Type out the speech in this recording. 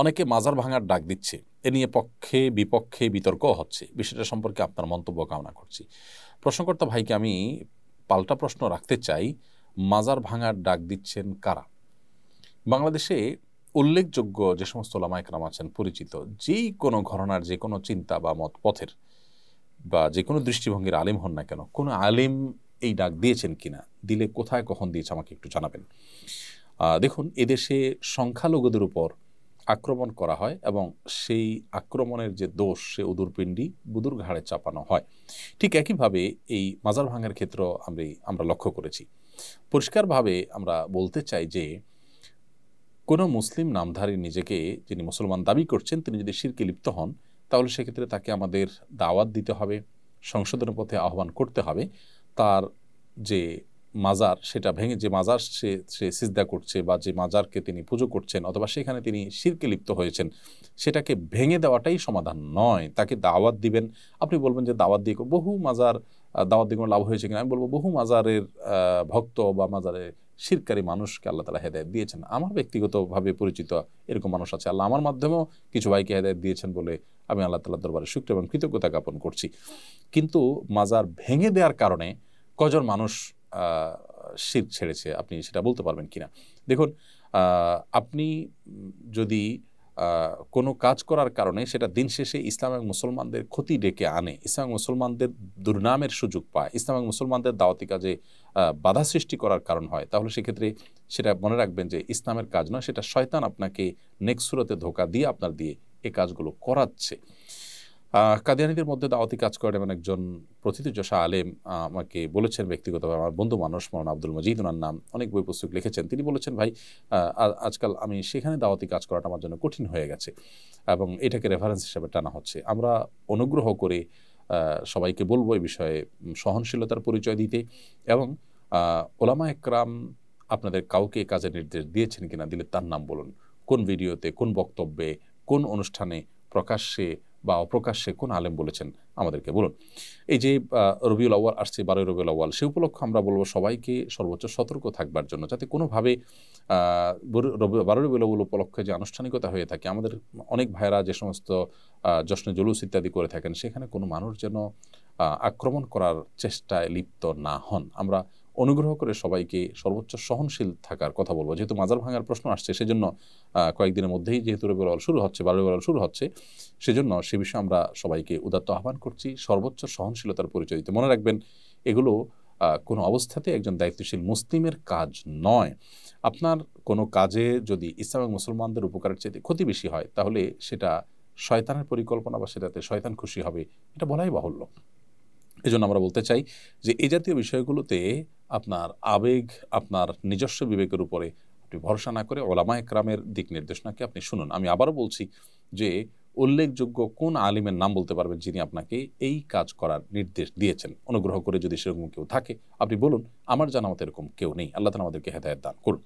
অনেকে মাজার ভাঙার ডাক দিচ্ছে। এ নিয়ে পক্ষে, বিপক্ষে বিতর্ক হচ্ছে। বিষয়টা সম্পর্কে আপনার মন্তব্য কামনা করছি। প্রশ্নকর্তা ভাইকে আমি পাল্টা প্রশ্ন রাখতে চাই, মাজার ভাঙার ডাক দিচ্ছেন কারা? বাংলাদেশে উল্লেখযোগ্য যে সমস্ত লামায়করাম আছেন পরিচিত, যেই কোনো ঘটনার যে কোনো চিন্তা বা মত পথের বা যে কোনো দৃষ্টিভঙ্গির আলিম হন না কেন, কোনো আলিম এই ডাক দিয়েছেন কিনা, দিলে কোথায় কখন দিয়েছে আমাকে একটু জানাবেন। দেখুন, এদেশে সংখ্যালঘুদের উপর আক্রমণ করা হয় এবং সেই আক্রমণের যে দোষ, সে উদুরপিণ্ডি বুদুর ঘাড়ে চাপানো হয়। ঠিক একইভাবে এই মাজার ভাঙের ক্ষেত্র আমি, আমরা লক্ষ্য করেছি। পরিষ্কারভাবে আমরা বলতে চাই যে, কোনো মুসলিম নামধারী নিজেকে যিনি মুসলমান দাবি করছেন, তিনি যদি শিরকে লিপ্ত হন, তাহলে সেক্ষেত্রে তাকে আমাদের দাওয়াত দিতে হবে, সংশোধনের পথে আহ্বান করতে হবে। তার যে মাজার, সেটা ভেঙে যে মাজার সে সে সিজদা করছে বা যে মাজারকে তিনি পুজো করছেন অথবা সেখানে তিনি শিরকে লিপ্ত হয়েছেন, সেটাকে ভেঙে দেওয়াটাই সমাধান নয়। তাকে দাওয়াত দিবেন। আপনি বলবেন যে দাওয়াত দিয়ে বহু মাজার দাওয়াত দিয়ে লাভ হয়েছে কিনা? আমি বলব বহু মাজারের ভক্ত বা মাজারের শিরকারী মানুষকে আল্লাহ তালা হেদায়ত দিয়েছেন। আমার ব্যক্তিগতভাবে পরিচিত এরকম মানুষ আছে। আল্লাহ আমার মাধ্যমেও কিছু ভাইকে হেদায়ত দিয়েছেন বলে আমি আল্লাহ তাল্লাহ দরবারে শুক্র এবং কৃতজ্ঞতা জ্ঞাপন করছি। কিন্তু মাজার ভেঙে দেওয়ার কারণে কজন মানুষ শীত ছেড়েছে, আপনি সেটা বলতে পারবেন কিনা। দেখুন আপনি যদি কোনো কাজ করার কারণে সেটা দিন শেষে ইসলাম এবং মুসলমানদের ক্ষতি ডেকে আনে, ইসলাম মুসলমানদের দুর্নামের সুযোগ পায়, ইসলাম এবং মুসলমানদের দাওয়াতি কাজে বাধা সৃষ্টি করার কারণ হয়, তাহলে সেক্ষেত্রে সেটা মনে রাখবেন যে ইসলামের কাজ নয়, সেটা শয়তান আপনাকে নেক্সুরতে ধোকা দিয়ে আপনার দিয়ে এ কাজগুলো করাচ্ছে। কাদিয়ানিদের মধ্যে দাওয়াতি কাজ করেন এমন একজন প্রথিতযশা আলেম আমাকে বলেছেন ব্যক্তিগতভাবে, আমার বন্ধু মানুষ মরণ আব্দুল মজিদ, ওনার নাম অনেক বই পুস্তক লিখেছেন। তিনি বলেছেন, ভাই আজকাল আমি সেখানে দাওয়াতি কাজ করাটা আমার জন্য কঠিন হয়ে গেছে এবং এটাকে রেফারেন্স হিসাবে টানা হচ্ছে। আমরা অনুগ্রহ করে সবাইকে বলব এই বিষয়ে সহনশীলতার পরিচয় দিতে এবং ওলামা একরাম আপনাদের কাউকে কাজের নির্দেশ দিয়েছেন কিনা, দিলে তার নাম বলুন। কোন ভিডিওতে, কোন বক্তব্যে, কোন অনুষ্ঠানে, প্রকাশ্যে বা অপ্রকাশ্যে কোন আলেম বলেছেন আমাদেরকে বলুন। এই যে রবিউল আউ্য়াল আসছে, বারোই রবিউল আউ্য়াল, সে উপলক্ষে আমরা বলব সবাইকে সর্বোচ্চ সতর্ক থাকবার জন্য, যাতে কোনোভাবে বারোই রবিউল আউ্য়াল উপলক্ষে যে আনুষ্ঠানিকতা হয়ে থাকে, আমাদের অনেক ভাইরা যে সমস্ত জশ্নে জুলুস ইত্যাদি করে থাকেন, সেখানে কোনো মানুষ যেন আক্রমণ করার চেষ্টায় লিপ্ত না হন। আমরা অনুগ্রহ করে সবাইকে সর্বোচ্চ সহনশীল থাকার কথা বলব। যেহেতু মাজার ভাঙার প্রশ্ন আসছে, সেজন্য কয়েকদিনের মধ্যেই যেহেতু রবিউল শুরু হচ্ছে বারো রবিউল শুরু হচ্ছে, সেজন্য সে বিষয়ে আমরা সবাইকে উদাত্ত আহ্বান করছি। সর্বোচ্চ সহনশীলতার পরিচয় দিতে। মনে রাখবেন, এগুলো কোনো অবস্থাতে একজন দায়িত্বশীল মুসলিমের কাজ নয়। আপনার কোনো কাজে যদি ইসলাম মুসলমানদের উপকারের চাইতে ক্ষতি বেশি হয়, তাহলে সেটা শয়তানের পরিকল্পনা বা সেটাতে শয়তান খুশি হবে, এটা বলাই বাহুল্য। এজন্য আমরা বলতে চাই যে এই জাতীয় বিষয়গুলোতে আপনার আবেগ, আপনার নিজস্ব বিবেকের উপরে আপনি ভরসা না করে ওলামা একরামের দিক নির্দেশনাকে আপনি শুনুন। আমি আবারও বলছি যে, উল্লেখযোগ্য কোন আলিমের নাম বলতে পারবেন যিনি আপনাকে এই কাজ করার নির্দেশ দিয়েছেন? অনুগ্রহ করে যদি সেরকম কেউ থাকে, আপনি বলুন, আমার জানা মতো এরকম কেউ নেই। আল্লাহ তালা আমাদেরকে হেদায়ত দান করুন।